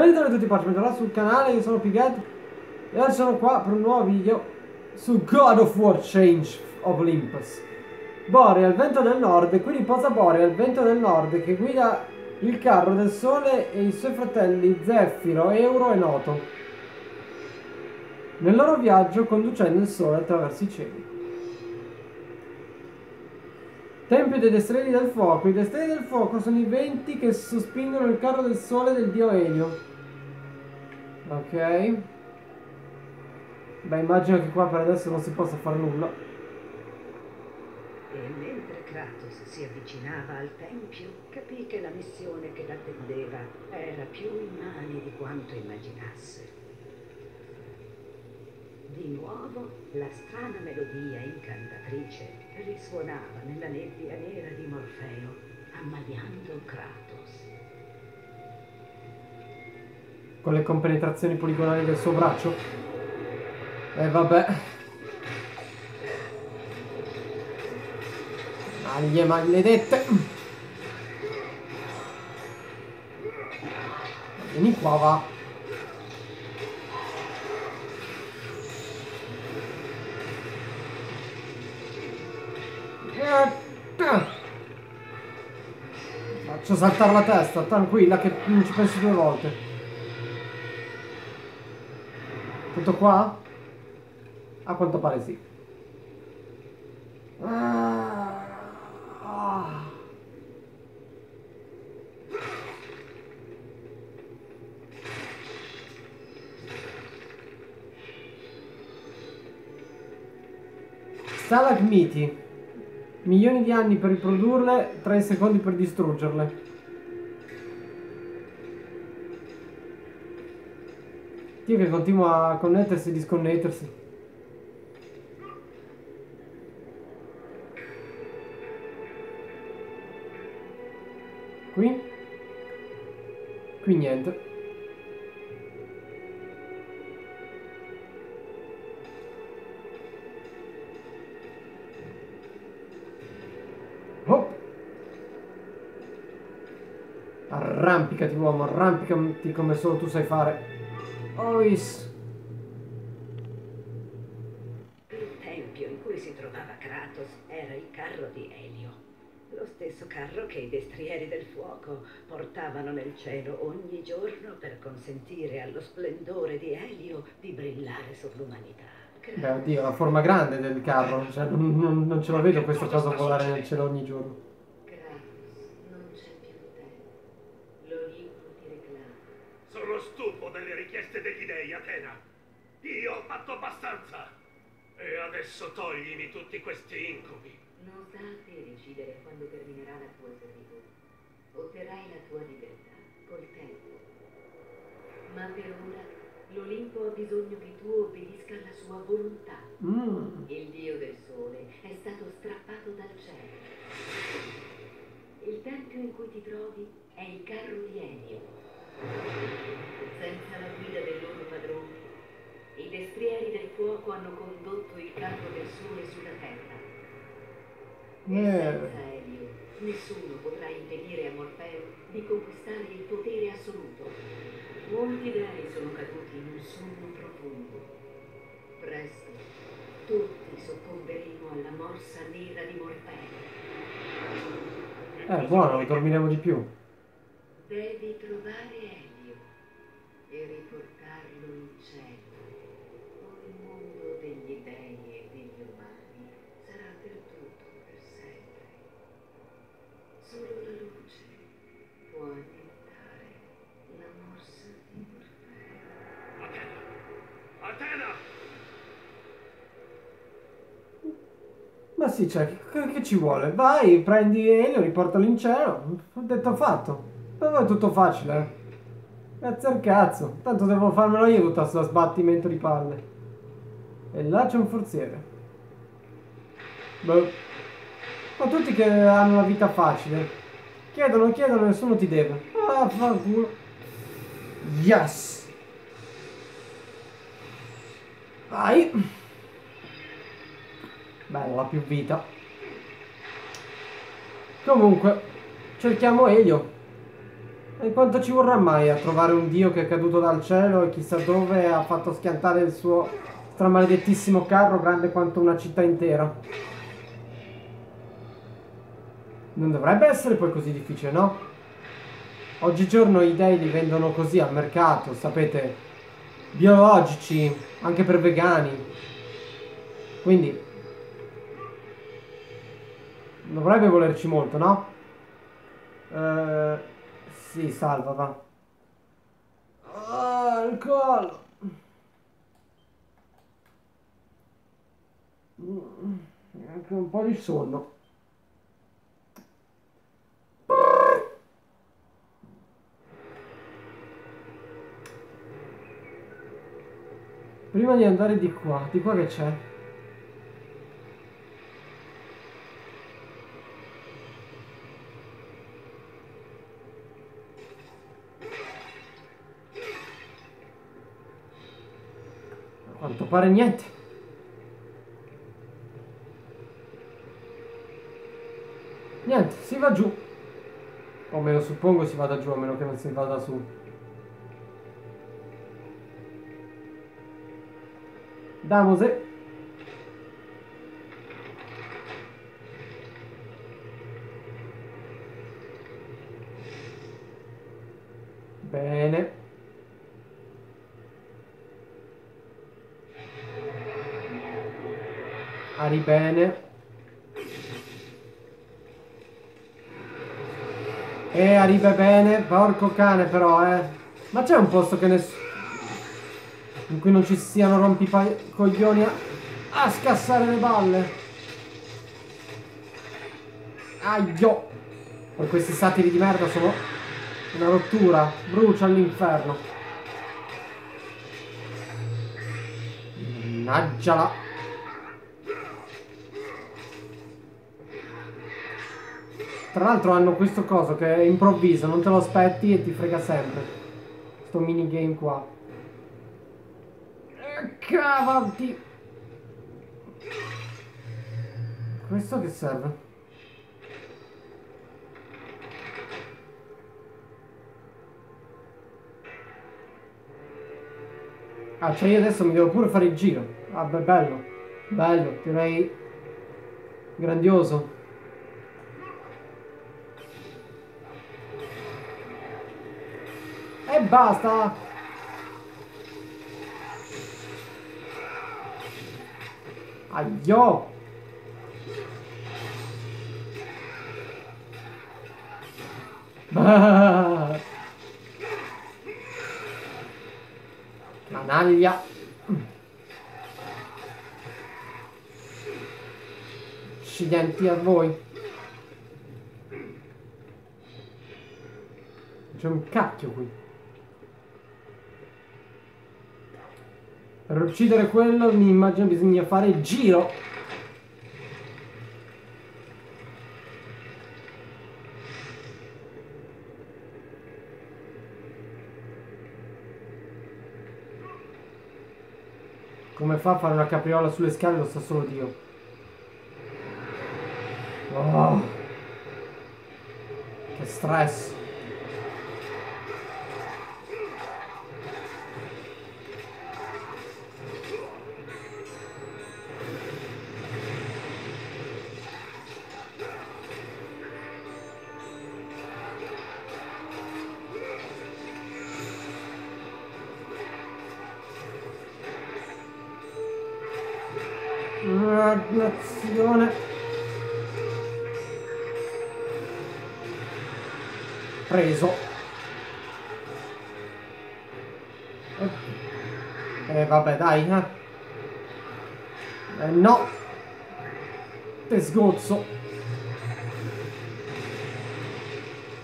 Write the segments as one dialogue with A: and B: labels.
A: Benvenuti a tutti Parchment sul canale, io sono Pigat e oggi sono qua per un nuovo video su God of War Change of Olympus. Boreal, vento del nord, e qui riposa Boreal, vento del nord, che guida il carro del sole e i suoi fratelli Zeffiro, Euro e Noto. Nel loro viaggio conducendo il sole attraverso i cieli. Tempio dei destrieri del fuoco. I destrieri del fuoco sono i venti che sospingono il carro del sole del dio Elio. Ok. Beh, immagino che qua per adesso non si possa fare nulla.
B: E mentre Kratos si avvicinava al tempio, capì che la missione che l'attendeva era più in mani di quanto immaginasse. Di nuovo la strana melodia incantatrice risuonava nella nebbia nera di Morfeo, ammaliando Kratos.
A: Con le compenetrazioni poligonali del suo braccio. E eh, vabbè. Maglie maledette. Vieni qua va. Faccio saltare la testa, tranquilla che non ci penso due volte. Tutto qua? A quanto pare sì. Ah. Ah. Stalagmiti. Milioni di anni per riprodurle, 3 secondi per distruggerle. Dio che continua a connettersi e disconnettersi. Qui? Qui niente. Arrampicati uomo, arrampicati come solo tu sai fare. Ois.
B: Il tempio in cui si trovava Kratos era il carro di Elio. Lo stesso carro che i destrieri del fuoco portavano nel cielo ogni giorno per consentire allo splendore di Elio di brillare sull'umanità.
A: Beh, oddio, la forma grande del carro, cioè, non, non, non ce la vedo questa cosa volare nel cielo ogni giorno.
C: richieste degli dei, Atena. Io ho fatto abbastanza. E adesso toglimi tutti questi incubi.
D: Non sta a te decidere quando terminerà la tua servitù. Otterrai la tua libertà col tempo. Ma per ora l'Olimpo ha bisogno che tu obbedisca alla sua volontà. Mm. Il dio del sole è stato strappato dal cielo. Il tempio in cui ti trovi è il carro di Enio senza la guida dei loro padroni, i destrieri del fuoco hanno condotto il carro del sole sulla terra. E
A: eh.
D: senza Elio, nessuno potrà impedire a Morfeo di conquistare il potere assoluto. Molti dei sono caduti in un sonno profondo. Presto, tutti soccomberemo alla morsa nera di Morfeo.
A: Eh, buono, dormiremo di più.
D: Devi trovare
A: Ma sì, cioè, che, che ci vuole? Vai, prendi Elio, riportalo in cielo. Detto fatto. Voi è tutto facile, eh. Grazie al cazzo. Tanto devo farmelo io tutto questo sbattimento di palle. E là c'è un forziere. Boh. Ma tutti che hanno una vita facile. Chiedono, chiedono, nessuno ti deve. Ah, fa culo. Yes! Vai! Bella, più vita. Comunque, cerchiamo Elio. E quanto ci vorrà mai a trovare un dio che è caduto dal cielo e chissà dove ha fatto schiantare il suo stramaledettissimo carro grande quanto una città intera? Non dovrebbe essere poi così difficile, no? Oggigiorno i dei li vendono così al mercato, sapete, biologici, anche per vegani. Quindi dovrebbe volerci molto, no? Eh, sì, salva, va. Ah, il collo. Mm, Anche un po' di sonno. Prima di andare di qua, di qua che c'è? Quanto pare niente. Niente, si va giù. O meno suppongo si vada giù, a meno che non si vada su. Damose. Ari bene. E arriva bene, porco cane però, eh. Ma c'è un posto che ness- in cui non ci siano rompicoglioni a, a scassare le balle. Aio! Poi questi satiri di merda sono una rottura. Brucia all'inferno. Mannaggiala. Tra l'altro hanno questo coso che è improvviso, non te lo aspetti e ti frega sempre. Sto minigame qua. Cavati! Questo che serve? Ah, cioè io adesso mi devo pure fare il giro. Ah, beh, bello. Bello, direi grandioso. Basta! Aio! Canaglia! Accidenti a voi! C'è un cacchio qui. Per uccidere quello mi immagino bisogna fare il giro. Come fa a fare una capriola sulle scale lo sa solo Dio. Oh. Che stress. Nazione. Preso. Eh, vabbè, dai, eh. Eh, no. Te sgozzo.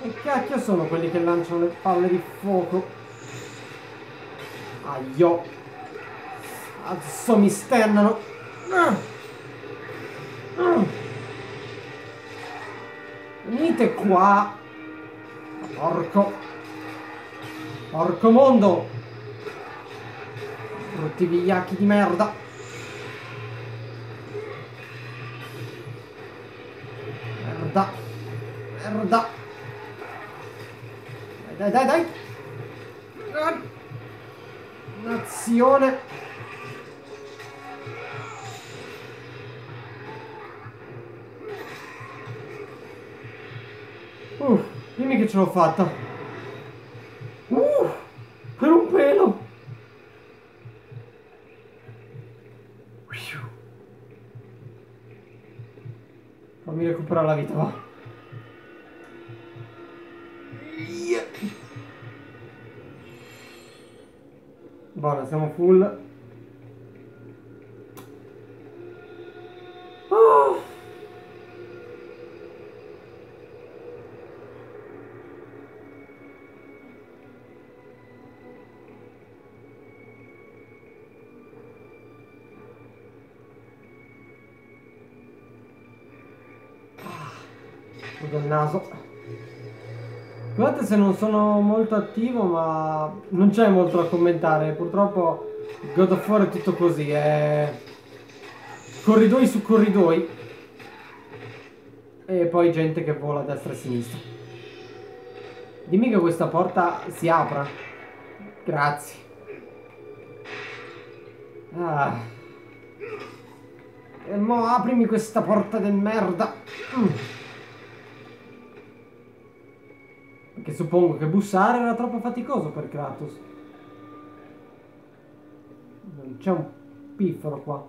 A: Che cacchio sono quelli che lanciano le palle di fuoco? Aio. Adesso mi stennano. Ah. Venite qua. Porco. Porco mondo. Brutti vigliacchi di merda. Merda. Merda. dai, dai, dai. Ah. Nazione. Che ce l'ho fatta. Uh, per un pelo. Fammi recuperare la vita, va. Buona, siamo full. Scusate se non sono molto attivo, ma non c'è molto da commentare. Purtroppo God of War è tutto così, è corridoi su corridoi. E poi gente che vola a destra e a sinistra. Dimmi che questa porta si apra. Grazie. Ah. E mo aprimi questa porta del merda. Mm. Perché suppongo che bussare era troppo faticoso per Kratos. Non c'è un piffero qua.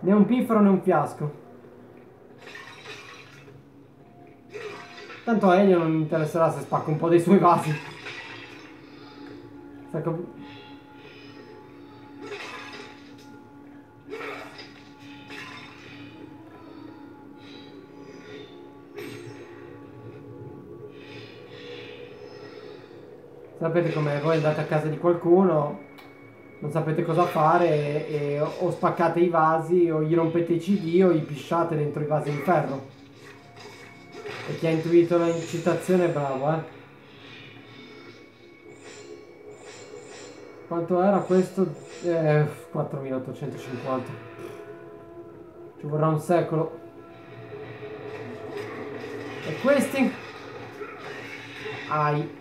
A: Né un piffero né un fiasco. Tanto a Elio non interesserà se spacca un po' dei suoi vasi. Sapete come voi andate a casa di qualcuno, non sapete cosa fare e, e o spaccate i vasi o gli rompete i CD o gli pisciate dentro i vasi di ferro. E chi ha intuito la citazione è bravo, eh. Quanto era questo? Eh, 4850. Ci vorrà un secolo. E questi? Ai.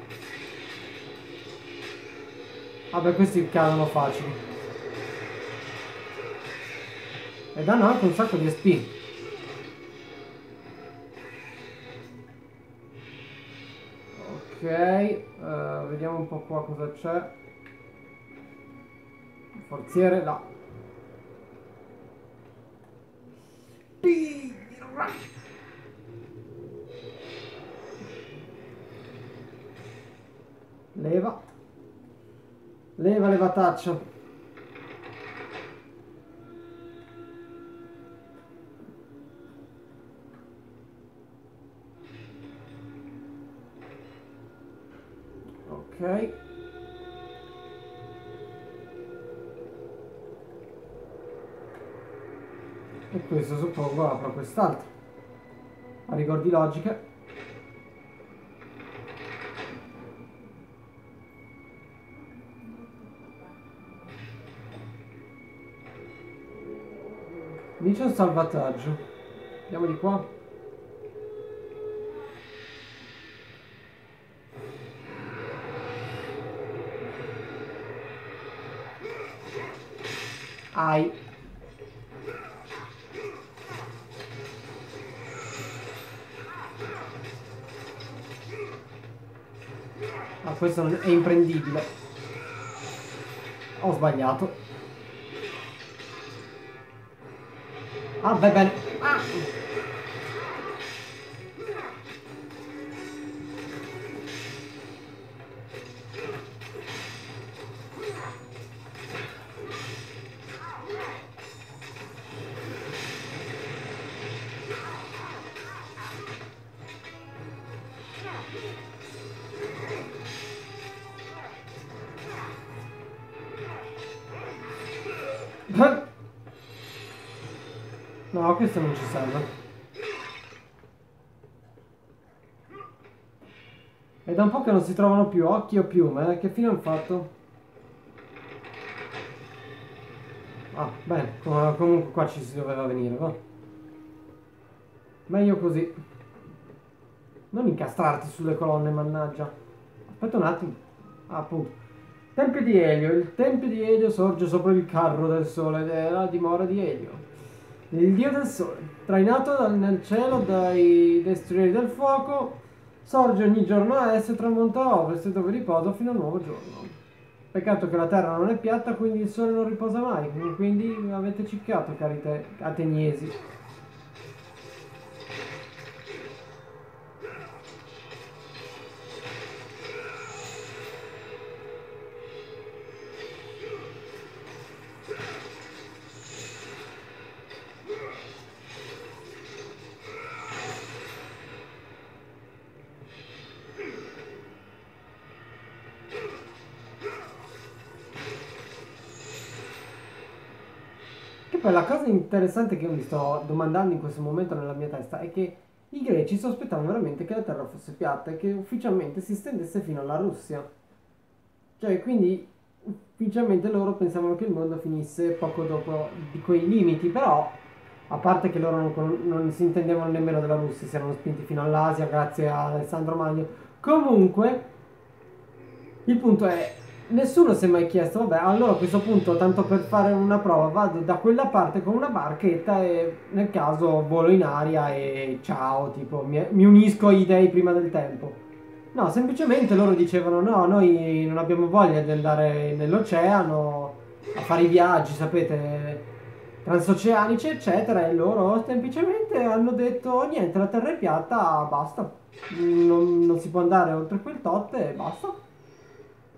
A: Vabbè, questi cadono facili. E danno anche un sacco di SP. Ok, eh, vediamo un po' qua cosa c'è. Forziere là. Pirra. Leva. Leva levataccio. Ok. E questo suppongo apra quest'altro. A rigor di un salvataggio. Andiamo di qua. Ai. Ah, questo è imprendibile. Ho sbagliato. Ah, beh, No, questo non ci serve. È da un po' che non si trovano più occhi o piume, eh? Che fine hanno fatto? Ah, bene, com- comunque qua ci si doveva venire, va. Meglio così. Non incastrarti sulle colonne, mannaggia. Aspetta un attimo. Ah, appunto. Tempio di Elio. Il Tempio di Elio sorge sopra il carro del sole ed è la dimora di Elio. Il dio del sole, trainato nel cielo dai destrieri del fuoco, sorge ogni giorno a est e tramonta a ovest dove riposa fino al nuovo giorno. Peccato che la terra non è piatta, quindi il sole non riposa mai. Quindi avete ciccato, cari te- ateniesi. Interessante che io mi sto domandando in questo momento nella mia testa è che i greci sospettavano veramente che la terra fosse piatta e che ufficialmente si stendesse fino alla Russia. Cioè, quindi ufficialmente loro pensavano che il mondo finisse poco dopo di quei limiti, però a parte che loro non, non si intendevano nemmeno della Russia, si erano spinti fino all'Asia grazie a Alessandro Magno. Comunque, il punto è, nessuno si è mai chiesto, vabbè, allora a questo punto, tanto per fare una prova, vado da quella parte con una barchetta e nel caso volo in aria e ciao, tipo, mi, mi unisco ai dei prima del tempo. No, semplicemente loro dicevano, no, noi non abbiamo voglia di andare nell'oceano a fare i viaggi, sapete, transoceanici, eccetera, e loro semplicemente hanno detto, niente, la terra è piatta, basta, non, non si può andare oltre quel tot e basta.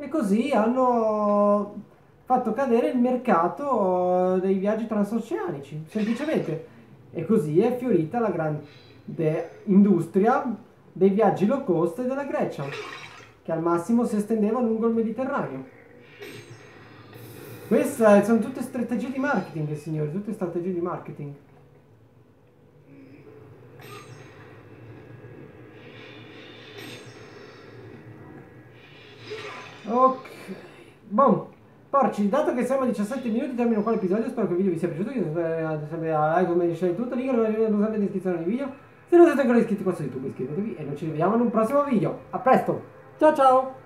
A: E così hanno fatto cadere il mercato dei viaggi transoceanici, semplicemente. E così è fiorita la grande industria dei viaggi low cost della Grecia, che al massimo si estendeva lungo il Mediterraneo. Queste sono tutte strategie di marketing, signori, tutte strategie di marketing. Ok. Boh. Porci, dato che siamo a 17 minuti, termino qua l'episodio. Spero che il video vi sia piaciuto. Io sempre a like, come dice tutto. Link nella descrizione del video. Se non siete ancora iscritti qua su YouTube, iscrivetevi e noi ci vediamo in un prossimo video. A presto. Ciao ciao.